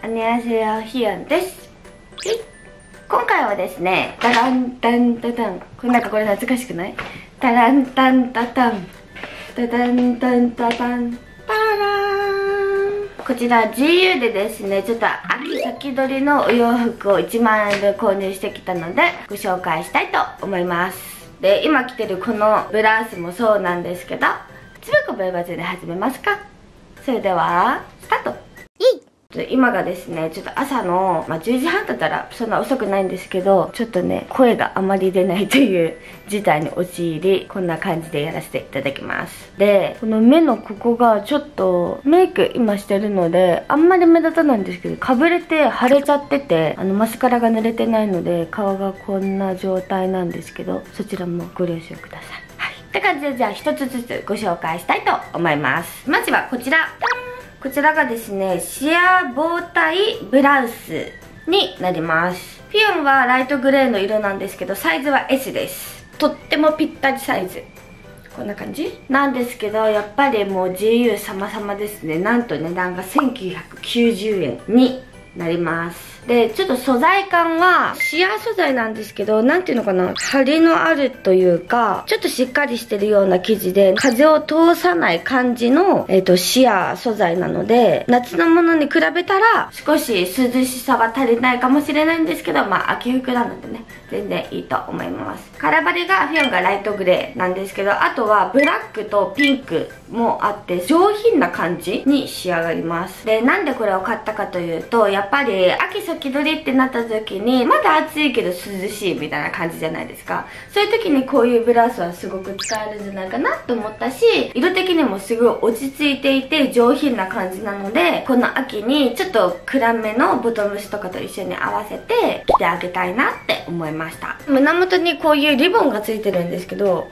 アニアセヨヒヨンです。今回はですねタランタンタタン。これなんかこれ懐かしくない？タランタンタタン。タタンタンタタン。パラーンこちら GU でですねちょっと秋先取りのお洋服を1万円で購入してきたのでご紹介したいと思います。で今着てるこのブラウスもそうなんですけどつべこべバズで始めますか？それでは今がですね、ちょっと朝の、まあ、10時半だったらそんな遅くないんですけど、ちょっとね、声があまり出ないという事態に陥り、こんな感じでやらせていただきます。で、この目のここがちょっとメイク今してるので、あんまり目立たないんですけど、かぶれて腫れちゃってて、あの、マスカラが濡れてないので、顔がこんな状態なんですけど、そちらもご了承ください。はい。って感じで、じゃあ一つずつご紹介したいと思います。まずはこちら。こちらがですね、シアー防体ブラウスになります。フィオンはライトグレーの色なんですけど、サイズは S です。とってもぴったりサイズ。こんな感じ？なんですけど、やっぱりもう GU 様々ですね。なんと値段が1990円になります。で、ちょっと素材感は、シアー素材なんですけど、なんていうのかな、張りのあるというか、ちょっとしっかりしてるような生地で、風を通さない感じの、えっ、ー、と、シアー素材なので、夏のものに比べたら、少し涼しさは足りないかもしれないんですけど、まあ、秋服なのでね、全然いいと思います。カラバリがフィオンがライトグレーなんですけど、あとはブラックとピンクもあって、上品な感じに仕上がります。で、なんでこれを買ったかというと、やっぱり秋先取りってなった時に、まだ暑いけど涼しいみたいな感じじゃないですか。そういう時にこういうブラウスはすごく使えるんじゃないかなと思ったし、色的にもすごい落ち着いていて上品な感じなので、この秋にちょっと暗めのボトムスとかと一緒に合わせて着てあげたいなって思いました。胸元にこういうリボンがついてるんですけど、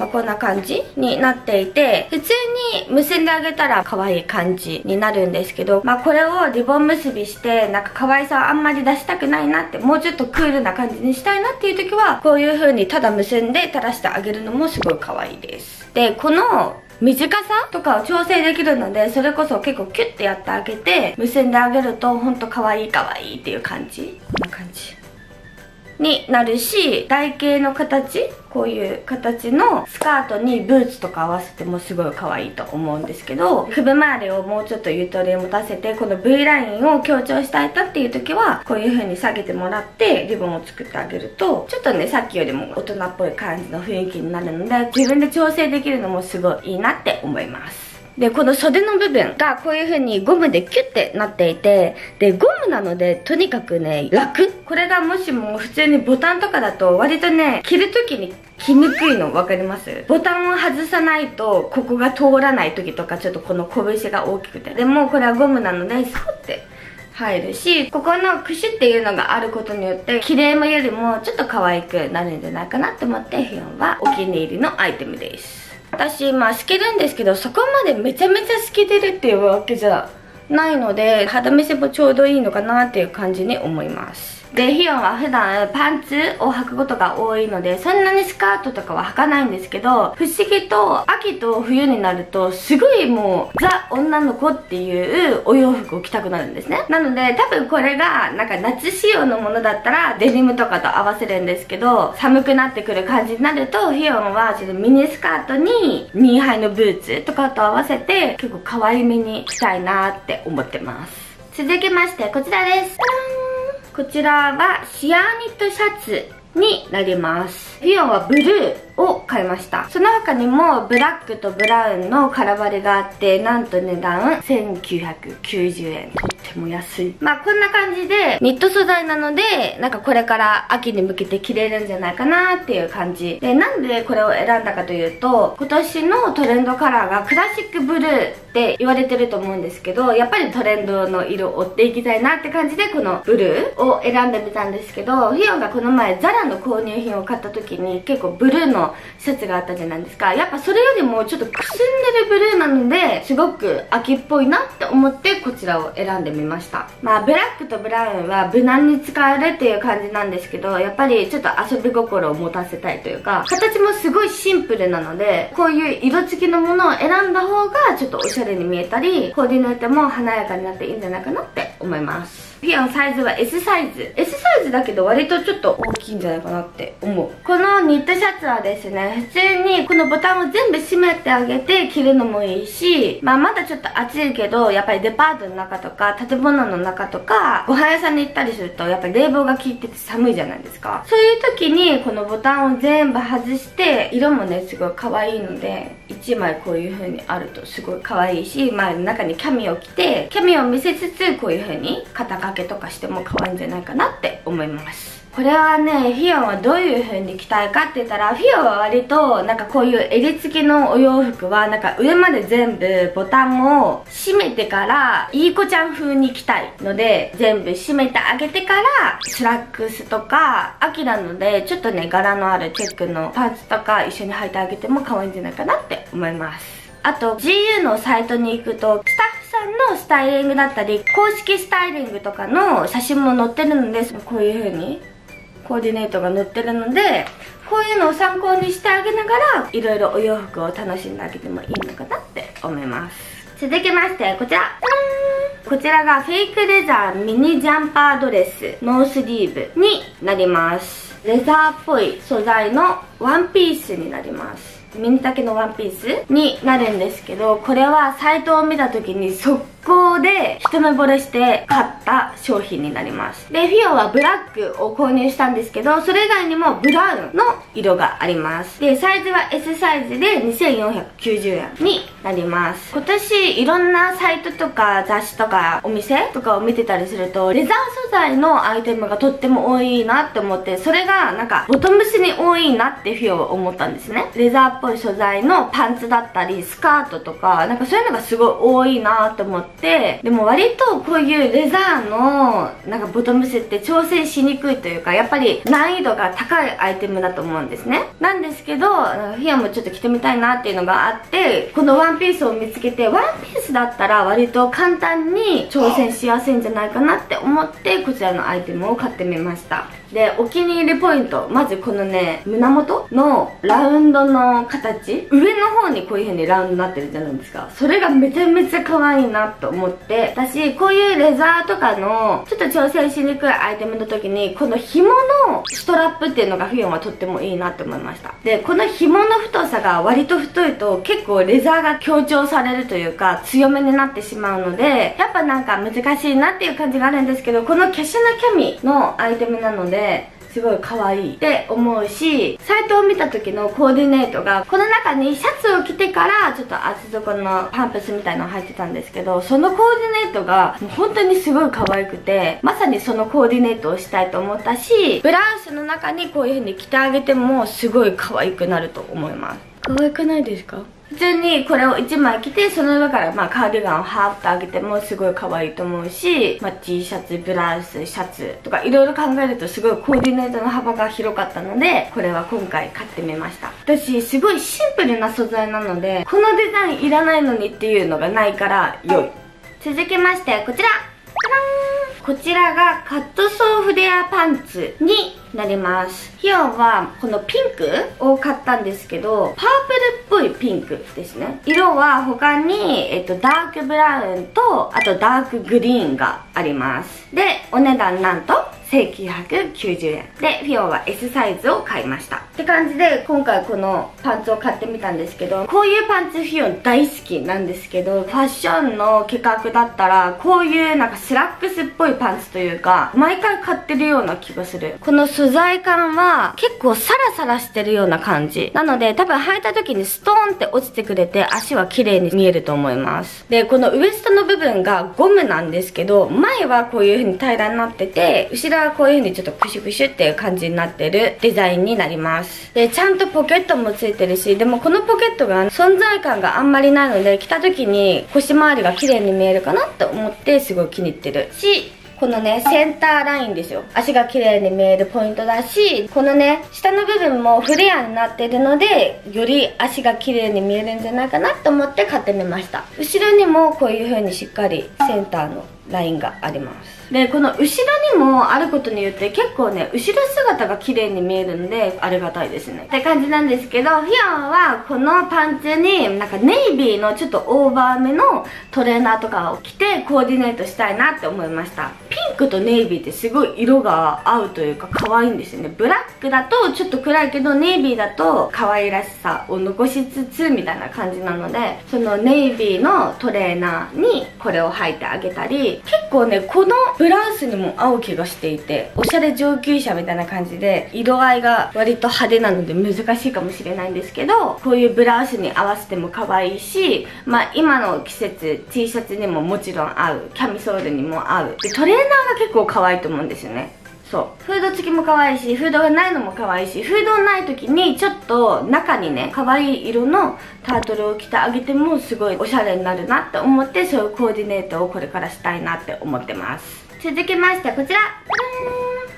まあ、こんな感じになっていて、普通に結んであげたら可愛い感じになるんですけど、まあ、これをリボン結びして、なんか可愛さをあんまり出したくないなって、もうちょっとクールな感じにしたいなっていう時は、こういう風にただ結んで垂らしてあげるのもすごい可愛いです。で、この短さとかを調整できるので、それこそ結構キュッてやってあげて、結んであげると、ほんと可愛い可愛いっていう感じ。こんな感じ。になるし台形の形こういう形のスカートにブーツとか合わせてもすごい可愛いと思うんですけど首周りをもうちょっとゆとりを持たせてこの V ラインを強調したいかっていう時はこういう風に下げてもらってリボンを作ってあげるとちょっとねさっきよりも大人っぽい感じの雰囲気になるので自分で調整できるのもすごいいいなって思います。で、この袖の部分がこういう風にゴムでキュッてなっていて、で、ゴムなのでとにかくね、楽。これがもしも普通にボタンとかだと割とね、着るときに着にくいの分かります？ボタンを外さないとここが通らない時とかちょっとこの拳が大きくて。でもこれはゴムなので、スコって入るし、ここのクシュっていうのがあることによって、綺麗もよりもちょっと可愛くなるんじゃないかなと思って、フィオンはお気に入りのアイテムです。私、まあ、透けるんですけど、そこまでめちゃめちゃ透けてるっていうわけじゃないので、肌見せもちょうどいいのかなっていう感じに思います。で、ヒヨンは普段パンツを履くことが多いので、そんなにスカートとかは履かないんですけど、不思議と秋と冬になると、すごいもう、ザ女の子っていうお洋服を着たくなるんですね。なので、多分これが、なんか夏仕様のものだったら、デニムとかと合わせるんですけど、寒くなってくる感じになると、ヒヨンはちょっとミニスカートに、ニーハイのブーツとかと合わせて、結構可愛めに着たいなって思ってます。続きまして、こちらです。こちらはシアーニットシャツになります。フィオンはブルーを買いました。その他にもブラックとブラウンのカラバリがあって、なんと値段1990円。とっても安い。まあこんな感じで、ニット素材なので、なんかこれから秋に向けて着れるんじゃないかなっていう感じ。で、なんでこれを選んだかというと、今年のトレンドカラーがクラシックブルーって言われてると思うんですけど、やっぱりトレンドの色を追っていきたいなって感じで、このブルーを選んでみたんですけど、フィオンがこの前ザラの購入品を買った時に結構ブルーのシャツがあったじゃないですか。やっぱそれよりもちょっとくすんでるブルーなのですごく秋っぽいなって思ってこちらを選んでみました。まあブラックとブラウンは無難に使えるっていう感じなんですけどやっぱりちょっと遊び心を持たせたいというか形もすごいシンプルなのでこういう色付きのものを選んだ方がちょっとおしゃれに見えたりコーディネートも華やかになっていいんじゃないかなって思います。フィアのサイズは S サイズ。S サイズだけど割とちょっと大きいんじゃないかなって思う。このニットシャツはですね普通にこのボタンを全部閉めてあげて着るのもいいしまあまだちょっと暑いけどやっぱりデパートの中とか建物の中とかご飯屋さんに行ったりするとやっぱり冷房が効いてて寒いじゃないですか。そういう時にこのボタンを全部外して色もねすごい可愛いので1枚こういう風にあるとすごい可愛いしまあ中にキャミを着てキャミを見せつつこういう風に肩掛けとかしても可愛いんじゃないかなって思いますこれはね、フィオンはどういう風に着たいかって言ったら、フィオンは割と、なんかこういう襟付きのお洋服は、なんか上まで全部ボタンを閉めてから、いい子ちゃん風に着たいので、全部閉めてあげてから、スラックスとか、秋なので、ちょっとね、柄のあるチェックのパンツとか一緒に履いてあげても可愛いんじゃないかなって思います。あと GU のサイトに行くとスタッフのスタイリングだったり公式スタイリングとかの写真も載ってるのでこういう風にコーディネートが載ってるのでこういうのを参考にしてあげながらいろいろお洋服を楽しんであげてもいいのかなって思います。続きましてこちら。こちらがフェイクレザーミニジャンパードレスノースリーブになります。レザーっぽい素材のワンピースになります。ミニ丈のワンピースになるんですけどこれはサイトを見た時に速攻で一目惚れして買った商品になります。でフィオはブラックを購入したんですけどそれ以外にもブラウンの色があります。でサイズは S サイズで2490円になります。今年いろんなサイトとか雑誌とかお店とかを見てたりするとレザー素材のアイテムがとっても多いなって思ってそれがなんかボトムスに多いなってフィオは思ったんですね。レザーっぽい素材のパンツだったりスカートとかなんかそういうのがすごい多いなって思ってでも割とこういうレザーのなんかボトムスって挑戦しにくいというかやっぱり難易度が高いアイテムだと思うんですね。なんですけどフィアもちょっと着てみたいなっていうのがあってこのワンピースを見つけてワンピースだったら割と簡単に挑戦しやすいんじゃないかなって思ってこちらのアイテムを買ってみました。でお気に入りポイントまずこのね胸元のラウンドの形。上の方にこういう風にラウンドになってるじゃないですか。それがめちゃめちゃ可愛いなと思って私こういうレザーとかのちょっと挑戦しにくいアイテムの時にこの紐のストラップっていうのがフィオンはとってもいいなって思いました。でこの紐の太さが割と太いと結構レザーが強調されるというか強めになってしまうのでやっぱなんか難しいなっていう感じがあるんですけどこのキャシュナキャミのアイテムなのですごい可愛い。って思うしサイトを見た時のコーディネートがこの中にシャツを着てからちょっと厚底のパンプスみたいなの入ってたんですけどそのコーディネートがもう本当にすごい可愛くてまさにそのコーディネートをしたいと思ったしブラウスの中にこういう風に着てあげてもすごい可愛くなると思います。可愛くないですか？普通にこれを1枚着てその上からまあカーディガンをハーッと上げてもすごい可愛いと思うし、まあ、T シャツブラウスシャツとかいろいろ考えるとすごいコーディネートの幅が広かったのでこれは今回買ってみました。私すごいシンプルな素材なのでこのデザインいらないのにっていうのがないから良い。続きましてこちら。こちらがカットソーフレアパンツになります。ヒヨンはこのピンクを買ったんですけどパープルっぽいピンクですね。色は他に、えっと、ダークブラウンとあとダークグリーンがあります。でお値段なんと1990円。でフィオンは S サイズを買いました。って感じで今回このパンツを買ってみたんですけどこういうパンツフィオン大好きなんですけどファッションの企画だったらこういうなんかスラックスっぽいパンツというか毎回買ってるような気がする。この素材感は結構サラサラしてるような感じ。なので多分履いた時にストーンって落ちてくれて足は綺麗に見えると思います。でこのウエストの部分がゴムなんですけど前はこういう風に平らになってて後ろはこういう風にちょっとクシュクシュっていう感じになってるデザインになりますでちゃんとポケットもついてるしでもこのポケットが存在感があんまりないので着た時に腰回りが綺麗に見えるかなって思ってすごい気に入ってるしこのね、センターラインですよ。足が綺麗に見えるポイントだし、このね、下の部分もフレアになってるので、より足が綺麗に見えるんじゃないかなと思って買ってみました。後ろにもこういう風にしっかりセンターのラインがありますでこの後ろにもあることによって結構ね後ろ姿が綺麗に見えるんでありがたいですね。って感じなんですけどフィオンはこのパンツになんかネイビーのちょっとオーバーめのトレーナーとかを着てコーディネートしたいなって思いました。ピンクとネイビーってすごい色が合うというか可愛いんですよね。ブラックだとちょっと暗いけどネイビーだと可愛らしさを残しつつみたいな感じなのでそのネイビーのトレーナーにこれを履いてあげたり結構ねこのブラウスにも合う気がしていておしゃれ上級者みたいな感じで色合いが割と派手なので難しいかもしれないんですけどこういうブラウスに合わせても可愛いしまあ今の季節 T シャツにももちろん合うキャミソールにも合う。でトレーナーが結構可愛いと思うんですよね。そう。フード付きも可愛いしフードがないのも可愛いしフードない時にちょっと中にね可愛い色のタートルを着てあげてもすごいおしゃれになるなって思ってそういうコーディネートをこれからしたいなって思ってます。続きましてこちら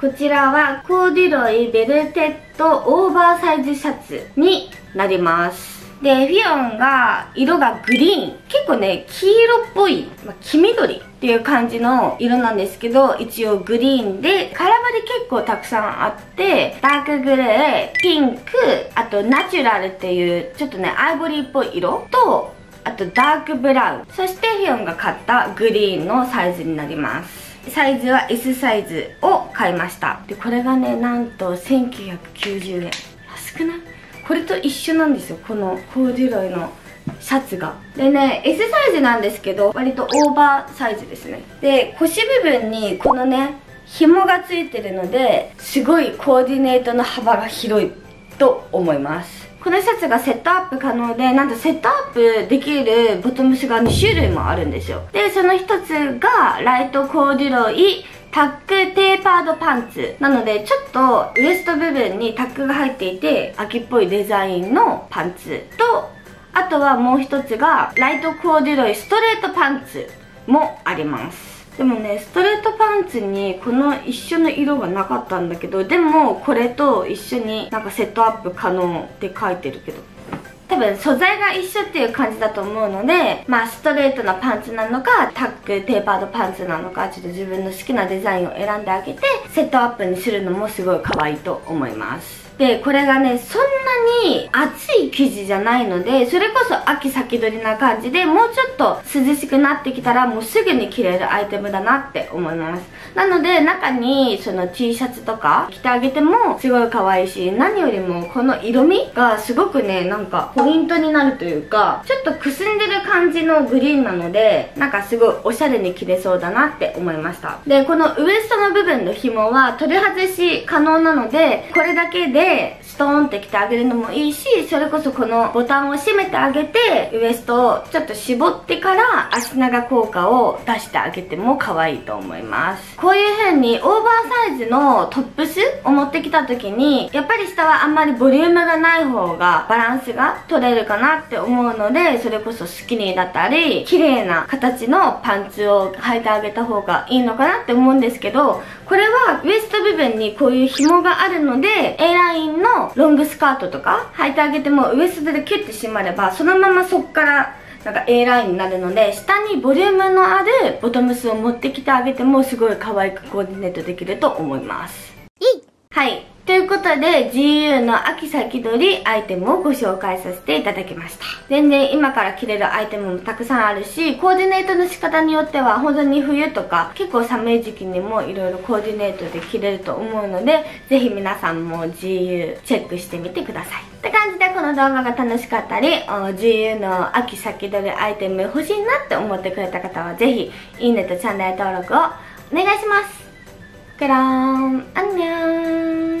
こちらはコーデュロイベルテッドオーバーサイズシャツになりますで、フィオンが色がグリーン。結構ね、黄色っぽい、まあ、黄緑っていう感じの色なんですけど、一応グリーンで、カラバリ結構たくさんあって、ダークグレー、ピンク、あとナチュラルっていう、ちょっとね、アイボリーっぽい色と、あとダークブラウン。そしてフィオンが買ったグリーンのサイズになります。サイズは S サイズを買いました。で、これがね、なんと1990円。安くない？これと一緒なんですよ。このコーデュロイのシャツが。でね S サイズなんですけど割とオーバーサイズですね。で腰部分にこのね紐がついてるのですごいコーディネートの幅が広いと思います。このシャツがセットアップ可能でなんとセットアップできるボトムスが2種類もあるんですよ。でその一つがライトコーデュロイタックテーパードパンツ。なのでちょっとウエスト部分にタックが入っていて秋っぽいデザインのパンツとあとはもう一つがライトコーデュロイストレートパンツもあります。でもねストレートパンツにこの一緒の色がなかったんだけどでもこれと一緒になんかセットアップ可能って書いてるけど。多分素材が一緒っていう感じだと思うのでまあストレートなパンツなのかタックテーパードパンツなのかちょっと自分の好きなデザインを選んであげてセットアップにするのもすごい可愛いと思います。でこれがねそんなに暑い生地じゃないのでそれこそ秋先取りな感じでもうちょっと涼しくなってきたらもうすぐに着れるアイテムだなって思います。なので中にその T シャツとか着てあげてもすごい可愛いし何よりもこの色味がすごくねなんかポイントになるというかちょっとくすんでる感じのグリーンなのでなんかすごいおしゃれに着れそうだなって思いました。でこのウエストの部分の紐は取り外し可能なのでこれだけででストーンって着てあげるのもいいしそれこそこのボタンを閉めてあげてウエストをちょっと絞ってから足長効果を出してあげても可愛いと思います。こういう風にオーバーサイズのトップスを持ってきた時にやっぱり下はあんまりボリュームがない方がバランスが取れるかなって思うのでそれこそスキニーだったり綺麗な形のパンツを履いてあげた方がいいのかなって思うんですけどこれはウエスト部分にこういう紐があるので A ラインのロングスカートとか履いてあげてもウエストでキュッて締まればそのままそっからなんか A ラインになるので下にボリュームのあるボトムスを持ってきてあげてもすごい可愛くコーディネートできると思います。はいということで GU の秋先取りアイテムをご紹介させていただきました全然今から着れるアイテムもたくさんあるしコーディネートの仕方によっては本当に冬とか結構寒い時期にもいろいろコーディネートで着れると思うのでぜひ皆さんも GU チェックしてみてくださいって感じでこの動画が楽しかったり GU の秋先取りアイテム欲しいなって思ってくれた方はぜひいいねとチャンネル登録をお願いします그럼 안녕